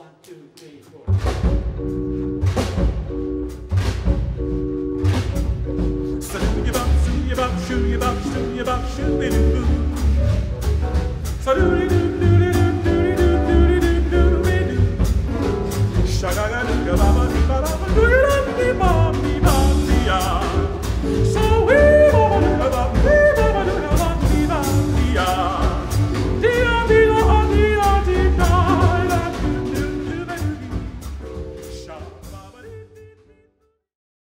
So Sadoo yabop, soo yabop, shoo shoo shoo